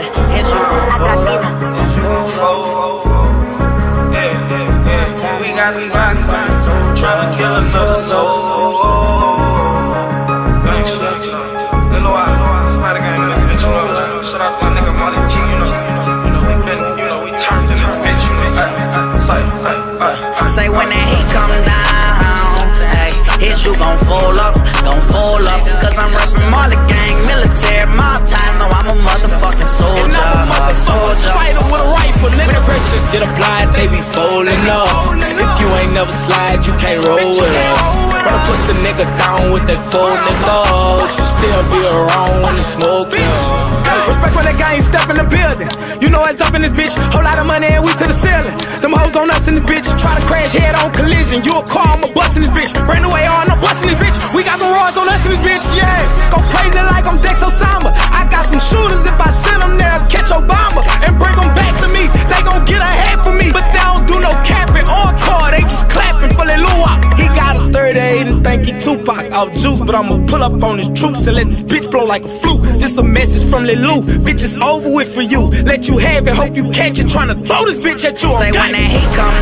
Up, fold up. We got the box trying to kill another soul. Gang shit. Lil Wayne, somebody got in this bitch, you know. Shout out to my nigga Marley G, you know. You know, we been, you know, we turned this bitch, Say, ay, ay. Say when that heat come down, ay, hit you gon' fold up, gon' fold up. Cause I'm reppin' Marley Gang, military, mob ties. No, get applied, they be folding up. If you ain't never slide, you can't roll with us. Wanna push a nigga down with that fold, nigga. You still be around when the smoke clear. Hey, respect when that gang step in the building. You know it's up in this bitch. Whole lot of money and we to the ceiling. Them hoes on us in this bitch. Try to crash head on collision. You a car, I'm a bus in this bitch. Brand new AR, I'm busting this bitch. A 38 and think he Tupac off juice. But I'ma pull up on his troops and let this bitch blow like a flute. This a message from Lil Lou. Bitch, it's over with for you. Let you have it, hope you catch it. Tryna throw this bitch at you. Say when that heat come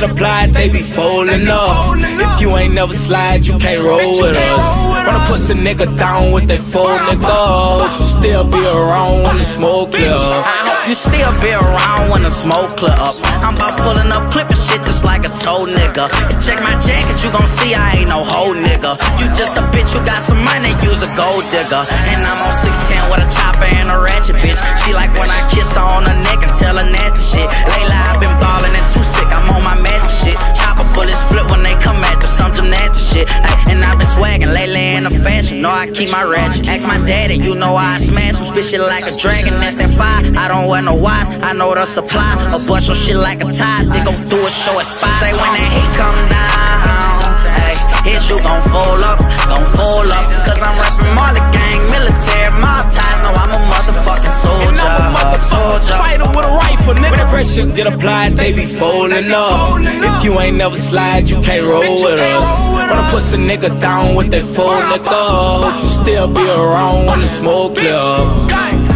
get applied, they be folding up. If you ain't never slide, you can't roll with us. Wanna push a nigga down with that full nigga. You still be around when the smoke clear. I hope you still be around when the smoke clear up. I'm about pulling up, clipping shit just like a toe nigga. Check my jacket, you gon' see I ain't no hoe nigga. You just a bitch, you got some money, use a gold digger. And I'm on 610 with a chopper and a ratchet bitch. She like when I kiss on I keep my ratchet. Ask my daddy, you know I smash him. Spit shit like a dragon, that's that fire. I don't wear no watch, I know the supply. A bunch of shit like a tide, they gon' do a show at spot. Say when that heat come down, ay, hit you gon' fold up, gon' fold up. Cause I'm reppin' Marley Gang, military, mob ties. No, I'm a motherfucking soldier, And I'm a motherfucking spider with a rifle, nigga. When the pressure get applied, they be folding up. If you ain't never slide, you can't roll with us. Wanna push a nigga down with that fold, nigga. You still be around when the smoke clear.